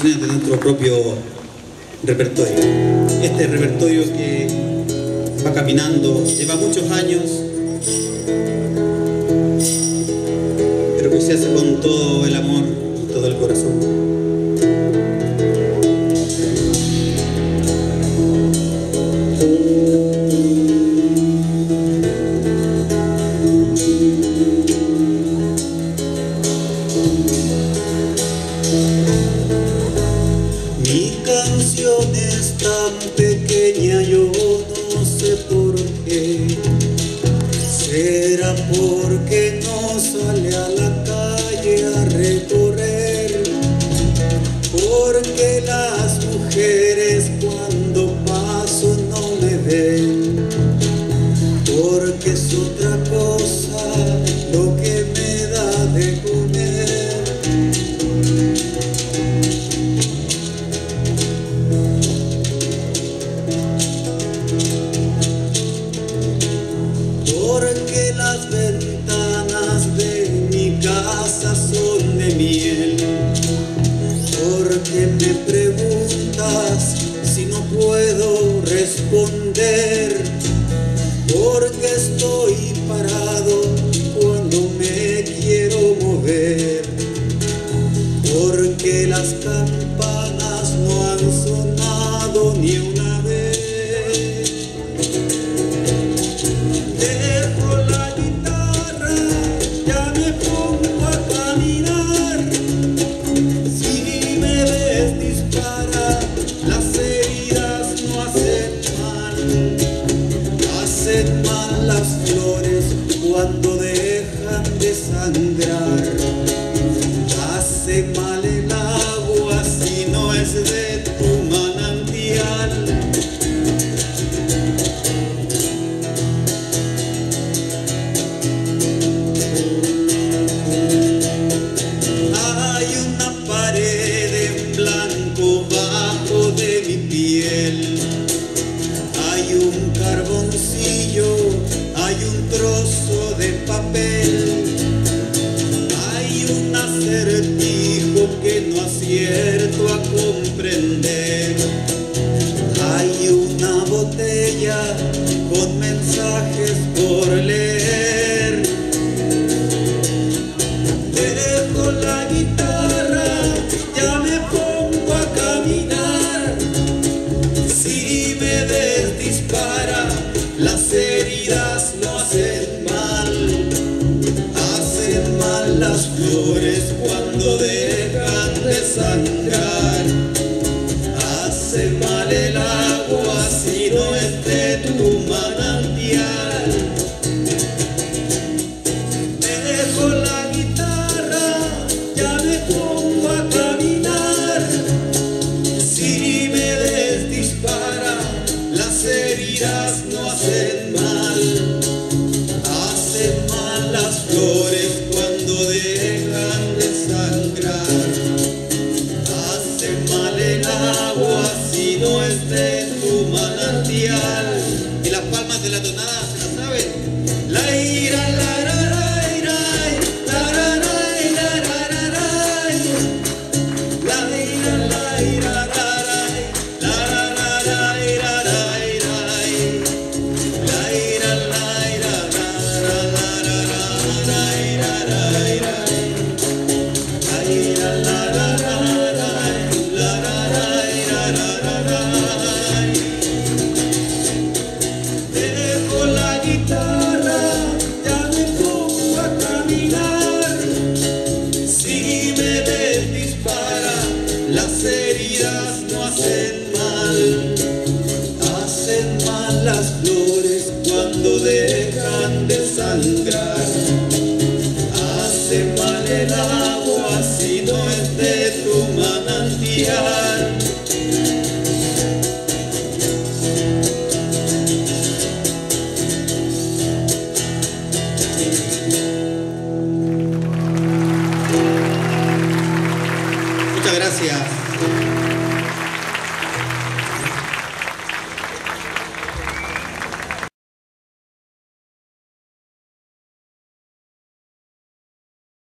fascinante dentro del propio repertorio. Este repertorio que va caminando, lleva muchos años, pero que se hace con todo el amor y todo el corazón. day. acertijo que no acierto a comprender. Hay una botella con mensajes por leer. Dejo la guitarra, ya me pongo a caminar. Si me desdispara, las heridas no hacen mal, hacen mal las flores. no esté tu manantial. Y las palmas de la tonada se las saben. La ira, las flores cuando dejan de sangrar. Hace mal el agua si no es de tu manantial.